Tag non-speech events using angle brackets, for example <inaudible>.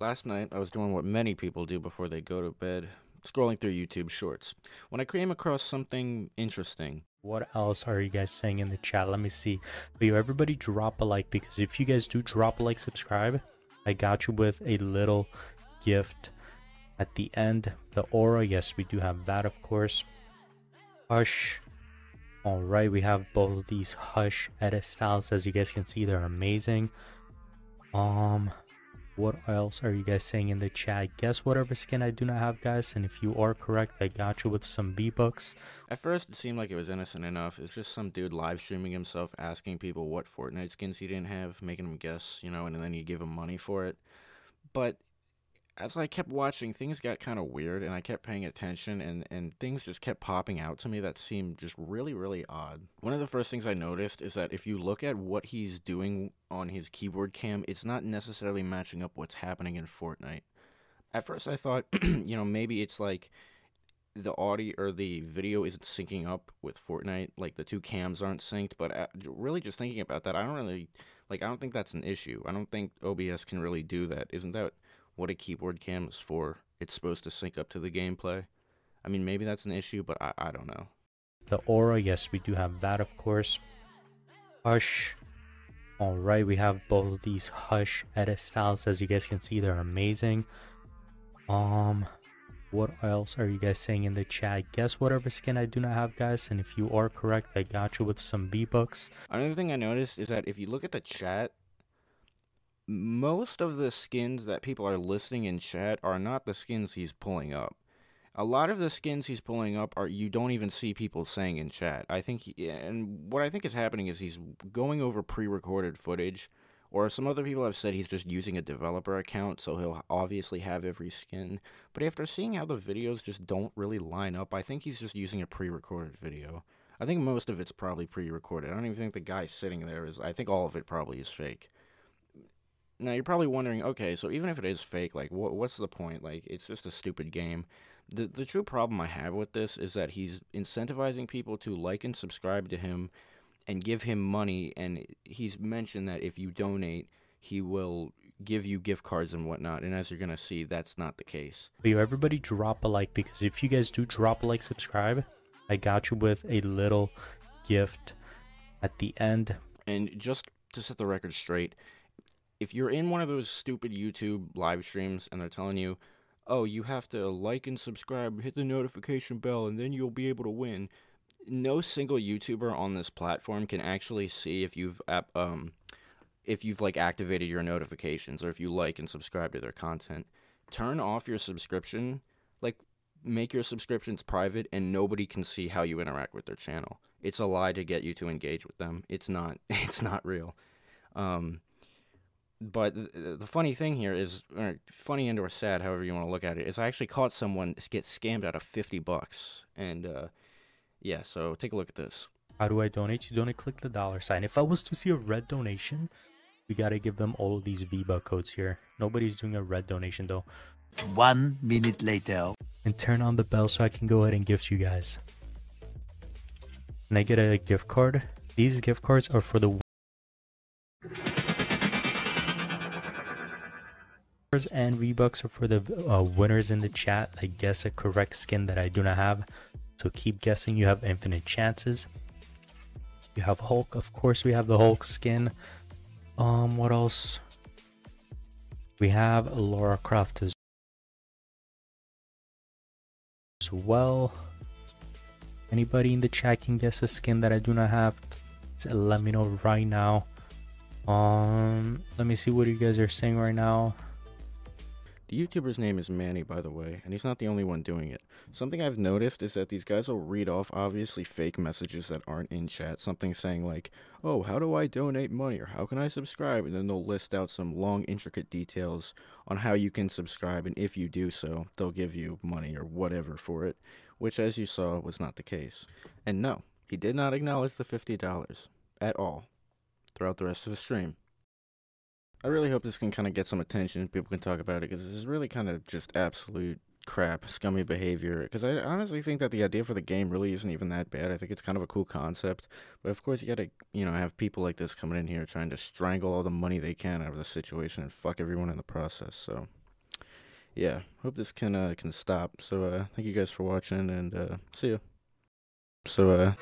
Last night, I was doing what many people do before they go to bed, scrolling through YouTube shorts, when I came across something interesting. What else are you guys saying in the chat? Let me see. But yo, everybody drop a like because if you guys do drop a like, subscribe, I got you with a little gift at the end. The aura, yes, we do have that, of course. Hush. All right, we have both of these Hush edit styles. As you guys can see, they're amazing. Um, what else are you guys saying in the chat? Guess whatever skin I do not have, guys. And if you are correct, I got you with some V-Bucks. At first, it seemed like it was innocent enough. It's just some dude live streaming himself asking people what Fortnite skins he didn't have, making them guess, you know, and then you give him money for it. But as I kept watching, things got kind of weird, and I kept paying attention, and, and things just kept popping out to me that seemed just really, really odd. One of the first things I noticed is that if you look at what he's doing on his keyboard cam, it's not necessarily matching up what's happening in Fortnite. At first, I thought, <clears throat> you know, maybe it's like the audio or the video isn't syncing up with Fortnite, like the two cams aren't synced. But uh, really, just thinking about that, I don't really like. I don't think that's an issue. I don't think OBS can really do that. Isn't that what a keyboard cam is for. It's supposed to sync up to the gameplay. I mean, maybe that's an issue, but I, I don't know. The aura, yes, we do have that, of course. Hush. Alright, we have both of these Hush edit styles. As you guys can see, they're amazing. Um, what else are you guys saying in the chat? Guess whatever skin I do not have, guys. And if you are correct, I got you with some V-Bucks. Another thing I noticed is that if you look at the chat, most of the skins that people are listing in chat are not the skins he's pulling up. A lot of the skins he's pulling up are you don't even see people saying in chat. I think, and what I think is happening is he's going over pre-recorded footage, or some other people have said he's just using a developer account, so he'll obviously have every skin. But after seeing how the videos just don't really line up, I think he's just using a pre-recorded video. I think most of it's probably pre-recorded. I don't even think the guy sitting there is. I think all of it probably is fake. Now you're probably wondering, okay, so even if it is fake, like, wh- what's the point? Like, it's just a stupid game. The the true problem I have with this is that he's incentivizing people to like and subscribe to him, and give him money. And he's mentioned that if you donate, he will give you gift cards and whatnot. And as you're gonna see, that's not the case. Yo, everybody drop a like because if you guys do drop a like, subscribe, I got you with a little gift at the end. And just to set the record straight if you're in one of those stupid YouTube live streams and they're telling you, oh, you have to like and subscribe, hit the notification bell, and then you'll be able to win. No single YouTuber on this platform can actually see if you've um if you've like activated your notifications or if you like and subscribe to their content. Turn off your subscription, like make your subscriptions private and nobody can see how you interact with their channel. It's a lie to get you to engage with them. It's not <laughs> it's not real. Um but the funny thing here is, or funny and or sad, however you want to look at it, is I actually caught someone get scammed out of fifty bucks, and uh, yeah. So take a look at this. How do I donate? You donate, click the dollar sign. If I was to see a red donation, we gotta give them all of these V-Buck codes here. Nobody's doing a red donation though. One minute later. And turn on the bell so I can go ahead and gift you guys. And I get a gift card. These gift cards are for the and V-Bucks are for the uh, winners in the chat. I guess a correct skin that I do not have. So keep guessing. You have infinite chances. You have Hulk. Of course, we have the Hulk skin. Um, what else? We have Laura Croft as well. Anybody in the chat can guess a skin that I do not have? Let me know right now. Um, let me see what you guys are saying right now. The YouTuber's name is Manny, by the way, and he's not the only one doing it. Something I've noticed is that these guys will read off obviously fake messages that aren't in chat. Something saying like, oh, how do I donate money or how can I subscribe? And then they'll list out some long, intricate details on how you can subscribe, and if you do so, they'll give you money or whatever for it, which, as you saw, was not the case. And no, he did not acknowledge the $50 at all throughout the rest of the stream. I really hope this can kind of get some attention. People can talk about it because this is really kind of just absolute crap, scummy behavior. Because I honestly think that the idea for the game really isn't even that bad. I think it's kind of a cool concept. But of course, you gotta, you know, have people like this coming in here trying to strangle all the money they can out of the situation and fuck everyone in the process. So. yeah, hope this can uh can stop. So uh, thank you guys for watching and uh, see you. So uh.